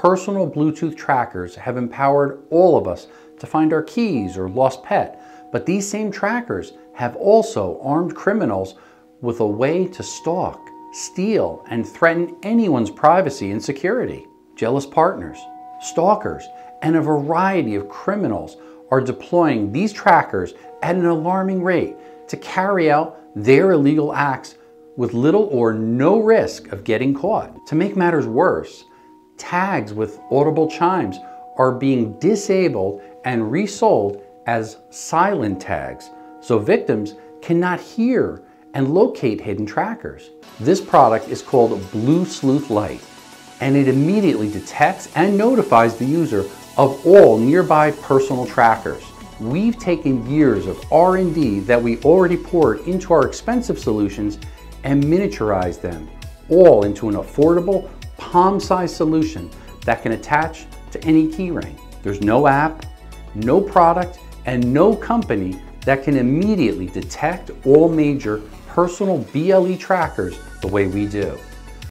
personal Bluetooth trackers have empowered all of us to find our keys or lost pet, but these same trackers have also armed criminals with a way to stalk, steal, and threaten anyone's privacy and security. Jealous partners, stalkers, and a variety of criminals are deploying these trackers at an alarming rate to carry out their illegal acts with little or no risk of getting caught. To make matters worse, tags with audible chimes are being disabled and resold as silent tags, so victims cannot hear and locate hidden trackers. This product is called BlueSleuth-Lite, and it immediately detects and notifies the user of all nearby personal trackers. We've taken years of R&D that we already poured into our expensive solutions and miniaturized them all into an affordable, palm-sized solution that can attach to any keyring. There's no app, no product, and no company that can immediately detect all major personal BLE trackers the way we do.